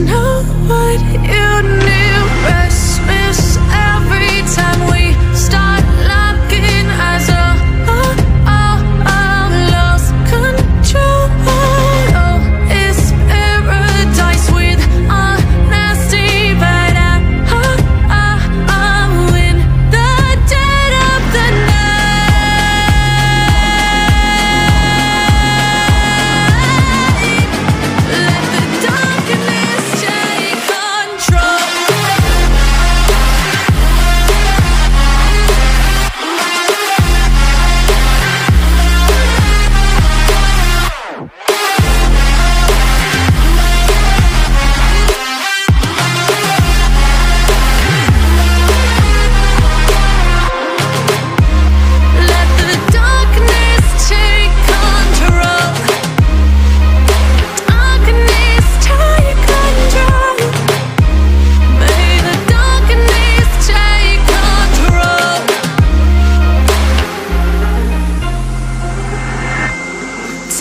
know what you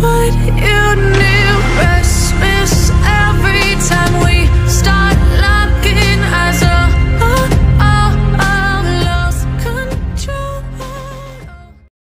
What.